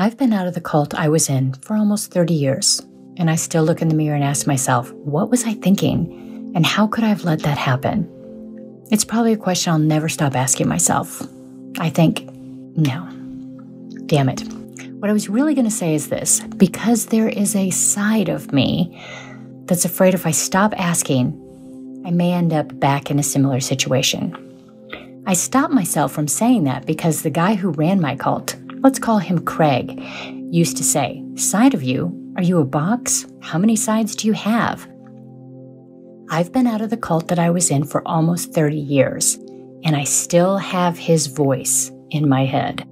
I've been out of the cult I was in for almost 30 years, and I still look in the mirror and ask myself, what was I thinking? And how could I have let that happen? It's probably a question I'll never stop asking myself. I think, no. Damn it. What I was really going to say is this because there is a side of me that's afraid if I stop asking, I may end up back in a similar situation. I stopped myself from saying that because the guy who ran my cult, let's call him Craig, used to say, Side of you? Are you a box? How many sides do you have? I've been out of the cult that I was in for almost 30 years, and I still have his voice in my head.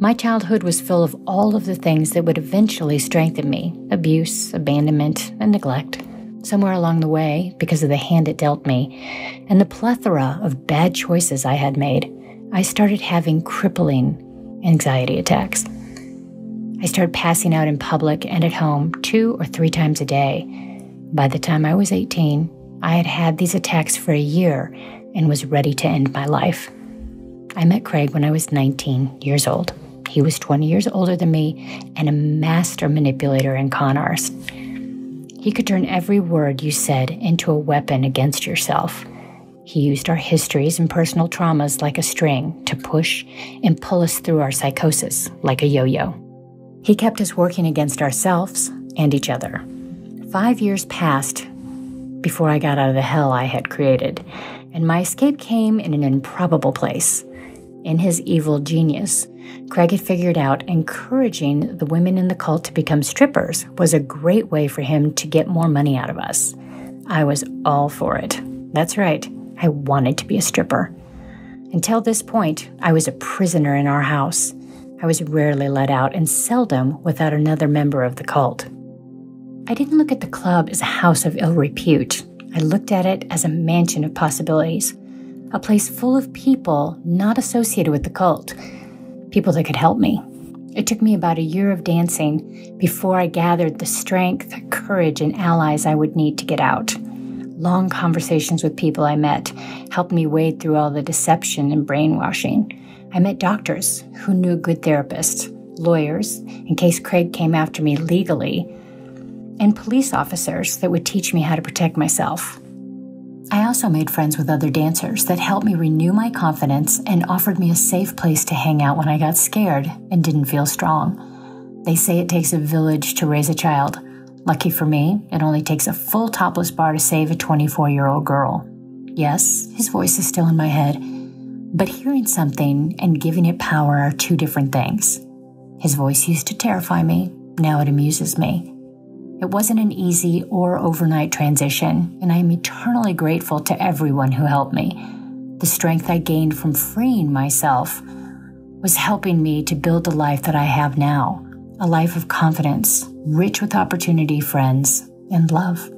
My childhood was full of all of the things that would eventually strengthen me abuse, abandonment, and neglect. Somewhere along the way, because of the hand it dealt me, and the plethora of bad choices I had made, I started having crippling anxiety attacks. I started passing out in public and at home two or three times a day. By the time I was 18, I had had these attacks for a year and was ready to end my life. I met Craig when I was 19 years old. He was 20 years older than me and a master manipulator and con artist. He could turn every word you said into a weapon against yourself. He used our histories and personal traumas like a string to push and pull us through our psychosis like a yo yo. He kept us working against ourselves and each other. Five years passed before I got out of the hell I had created, and my escape came in an improbable place. In his evil genius, Craig had figured out encouraging the women in the cult to become strippers was a great way for him to get more money out of us. I was all for it. That's right, I wanted to be a stripper. Until this point, I was a prisoner in our house. I was rarely let out and seldom without another member of the cult. I didn't look at the club as a house of ill repute. I looked at it as a mansion of possibilities, a place full of people not associated with the cult people that could help me. It took me about a year of dancing before I gathered the strength, courage, and allies I would need to get out. Long conversations with people I met helped me wade through all the deception and brainwashing. I met doctors who knew good therapists, lawyers, in case Craig came after me legally, and police officers that would teach me how to protect myself. I also made friends with other dancers that helped me renew my confidence and offered me a safe place to hang out when I got scared and didn't feel strong. They say it takes a village to raise a child. Lucky for me, it only takes a full topless bar to save a 24 year old girl. Yes, his voice is still in my head, but hearing something and giving it power are two different things. His voice used to terrify me, now it amuses me. It wasn't an easy or overnight transition, and I am eternally grateful to everyone who helped me. The strength I gained from freeing myself was helping me to build the life that I have now a life of confidence, rich with opportunity, friends, and love.